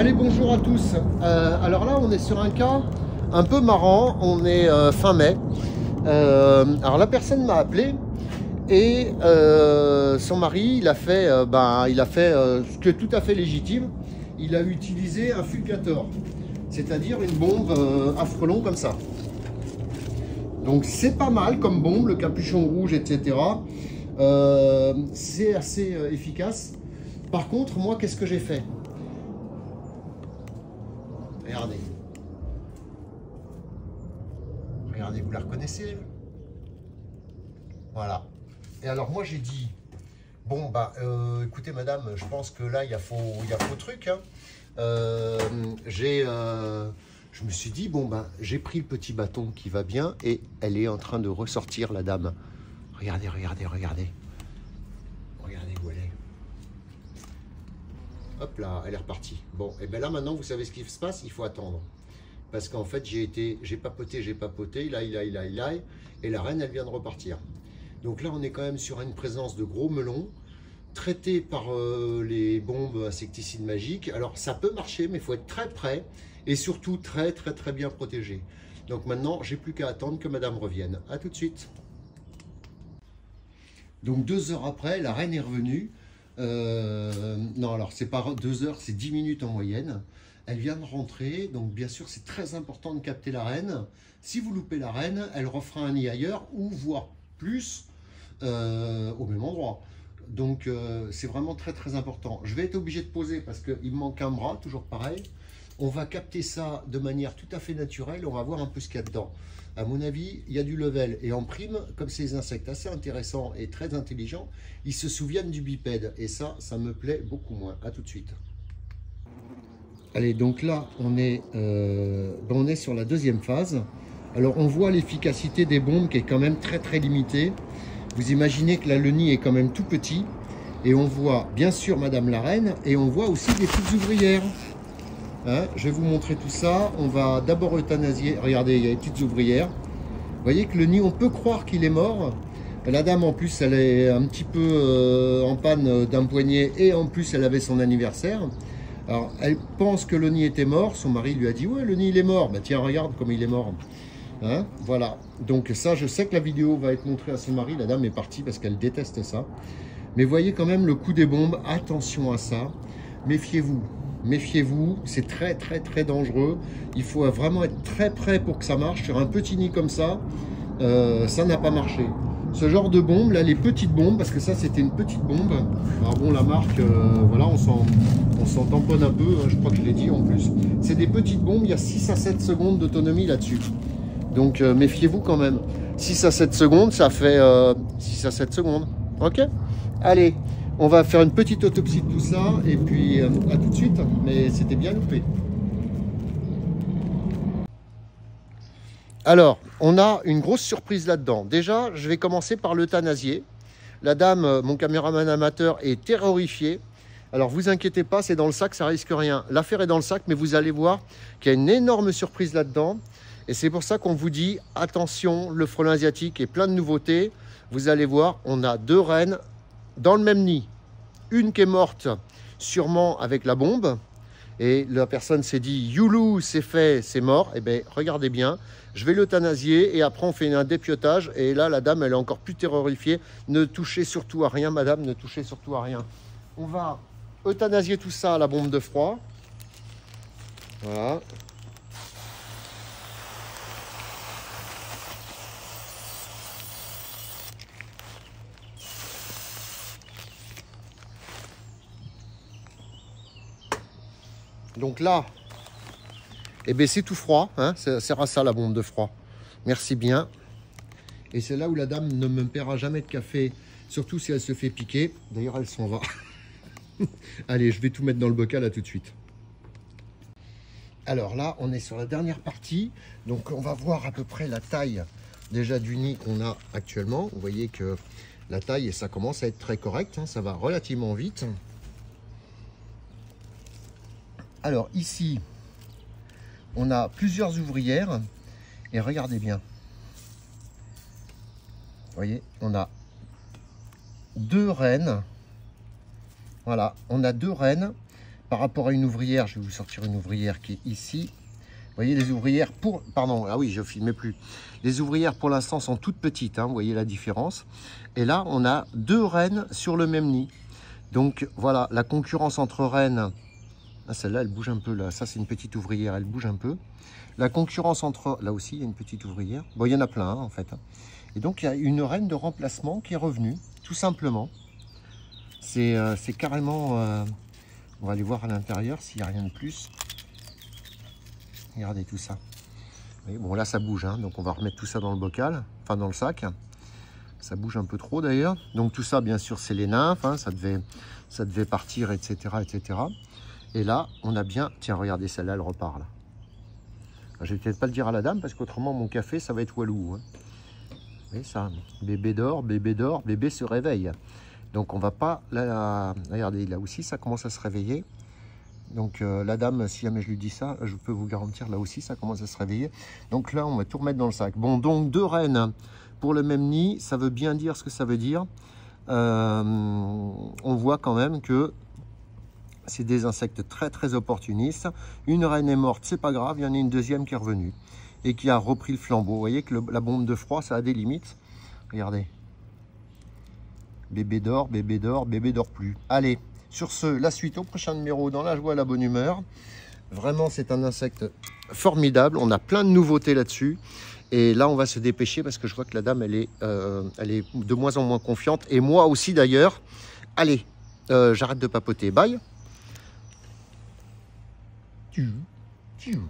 Allez, bonjour à tous. Euh, alors là, on est sur un cas un peu marrant. On est euh, fin mai. Euh, alors la personne m'a appelé et son mari, il a fait, ben, il a fait ce qui est tout à fait légitime. Il a utilisé un fulgator, c'est-à-dire une bombe à frelon comme ça. Donc c'est pas mal comme bombe, le capuchon rouge, etc. c'est assez efficace. Par contre, moi, qu'est-ce que j'ai fait? Regardez. Vous la reconnaissez? Voilà. Et alors moi j'ai dit, bon bah euh, écoutez madame, je pense que là il y a faux, il y a faux truc. Hein. Euh, j'ai, euh, je me suis dit, bon bah j'ai pris le petit bâton qui va bien et elle est en train de ressortir la dame. Regardez, regardez. Regardez où elle est. Hop là, elle est repartie. Bon, et bien là maintenant, vous savez ce qui se passe, il faut attendre. Parce qu'en fait, j'ai été, j'ai papoté, j'ai papoté, il a, il a, il a, il a, et la reine, elle vient de repartir. Donc là, on est quand même sur une présence de gros melons, traités par euh, les bombes insecticides magiques. Alors, ça peut marcher, mais il faut être très prêt, et surtout très, très, très bien protégé. Donc maintenant, j'ai plus qu'à attendre que madame revienne. A tout de suite. Donc deux heures après, la reine est revenue. Euh, non, alors c'est pas deux heures, c'est dix minutes en moyenne. Elle vient de rentrer, donc bien sûr c'est très important de capter la reine. Si vous loupez la reine, elle refera un nid ailleurs ou voire plus euh, au même endroit. Donc euh, c'est vraiment très très important. Je vais être obligé de poser parce qu'il me manque un bras, toujours pareil. On va capter ça de manière tout à fait naturelle, on va voir un peu ce qu'il y a dedans à mon avis, il y a du level. Et en prime, comme ces insectes assez intéressants et très intelligents, ils se souviennent du bipède. Et ça, ça me plaît beaucoup moins. À tout de suite. Allez, donc là, on est, euh, ben, on est sur la deuxième phase. Alors, on voit l'efficacité des bombes qui est quand même très très limitée. Vous imaginez que là, le nid est quand même tout petit. Et on voit bien sûr Madame la Reine et on voit aussi des petites ouvrières. Hein, je vais vous montrer tout ça. On va d'abord euthanasier. Regardez, il y a des petites ouvrières. Vous voyez que le nid, on peut croire qu'il est mort. La dame, en plus, elle est un petit peu euh, en panne d'un poignet et en plus, elle avait son anniversaire. Alors, elle pense que le nid était mort. Son mari lui a dit, ouais, le nid, il est mort. Bah, tiens, regarde comme il est mort. Hein, voilà. Donc ça, je sais que la vidéo va être montrée à son mari. La dame est partie parce qu'elle déteste ça. Mais voyez quand même le coup des bombes. Attention à ça. Méfiez-vous méfiez-vous, c'est très très très dangereux. Il faut vraiment être très prêt pour que ça marche. Sur un petit nid comme ça, euh, ça n'a pas marché. Ce genre de bombe, là, les petites bombes, parce que ça c'était une petite bombe. Alors bon, la marque, euh, voilà, on s'en tamponne un peu, hein, je crois que je l'ai dit en plus. C'est des petites bombes, il y a 6 à 7 secondes d'autonomie là-dessus. Donc euh, méfiez-vous quand même. 6 à 7 secondes, ça fait 6 à 7 secondes. Ok? Allez, on va faire une petite autopsie de tout ça et puis euh, à tout de suite. Mais c'était bien loupé. Alors, on a une grosse surprise là-dedans. Déjà, je vais commencer par l'euthanasier. La dame, euh, mon caméraman amateur, est terrorifié. Alors, vous inquiétez pas, c'est dans le sac, ça risque rien. L'affaire est dans le sac, mais vous allez voir qu'il y a une énorme surprise là-dedans. Et c'est pour ça qu'on vous dit, attention, le frelon asiatique est plein de nouveautés. Vous allez voir, on a deux reines dans le même nid. Une qui est morte, sûrement avec la bombe. Et la personne s'est dit, Youlou, c'est fait, c'est mort. Eh bien, regardez bien, je vais l'euthanasier et après on fait un dépiotage. Et là, la dame, elle est encore plus terrorifiée. Ne touchez surtout à rien, madame, ne touchez surtout à rien. On va euthanasier tout ça à la bombe de froid. Voilà. Donc là, eh ben, c'est tout froid. Hein ça sert à ça la bombe de froid. Merci bien. Et c'est là où la dame ne me paiera jamais de café, surtout si elle se fait piquer. D'ailleurs, elle s'en va. Allez, je vais tout mettre dans le bocal, à tout de suite. Alors là, on est sur la dernière partie. Donc on va voir à peu près la taille déjà du nid qu'on a actuellement. Vous voyez que la taille, ça commence à être très correct. Hein. ça va relativement vite. Alors ici, on a plusieurs ouvrières. Et regardez bien. Vous voyez, on a deux reines. Voilà, on a deux reines. par rapport à une ouvrière, je vais vous sortir une ouvrière qui est ici. Vous voyez, les ouvrières pour... Pardon, ah oui, je ne filmais plus. Les ouvrières, pour l'instant, sont toutes petites. Hein, vous voyez la différence. Et là, on a deux reines sur le même nid. Donc, voilà, la concurrence entre reines... Ah, Celle-là, elle bouge un peu. là. Ça, c'est une petite ouvrière, elle bouge un peu. La concurrence entre... Là aussi, il y a une petite ouvrière. Bon, il y en a plein, hein, en fait. Et donc, il y a une reine de remplacement qui est revenue, tout simplement. C'est euh, carrément... Euh, on va aller voir à l'intérieur s'il n'y a rien de plus. Regardez tout ça. bon, là, ça bouge, hein, donc on va remettre tout ça dans le bocal, enfin dans le sac. Ça bouge un peu trop d'ailleurs. Donc tout ça, bien sûr, c'est les nymphes. Hein, ça, devait, ça devait partir, etc., etc. Et là, on a bien... Tiens, regardez, celle-là, elle repart là. Je vais peut-être pas le dire à la dame parce qu'autrement, mon café, ça va être walou. Hein. Vous voyez ça Bébé dort, bébé dort, bébé se réveille. Donc on va pas... Regardez, là aussi, ça commence à se réveiller. Donc euh, la dame, si jamais je lui dis ça, je peux vous garantir, là aussi, ça commence à se réveiller. Donc là, on va tout remettre dans le sac. Bon, donc deux reines pour le même nid, ça veut bien dire ce que ça veut dire. Euh, on voit quand même que c'est des insectes très très opportunistes. Une reine est morte, c'est pas grave, il y en a une deuxième qui est revenue et qui a repris le flambeau. Vous voyez que la bombe de froid, ça a des limites. Regardez. Bébé dort, bébé dort, bébé dort plus. Allez, sur ce, la suite au prochain numéro dans la joie et la bonne humeur. Vraiment, c'est un insecte formidable. On a plein de nouveautés là-dessus. Et là, on va se dépêcher parce que je vois que la dame, elle est, euh, elle est de moins en moins confiante. Et moi aussi, d'ailleurs. Allez, euh, j'arrête de papoter. Bye. you, Phew.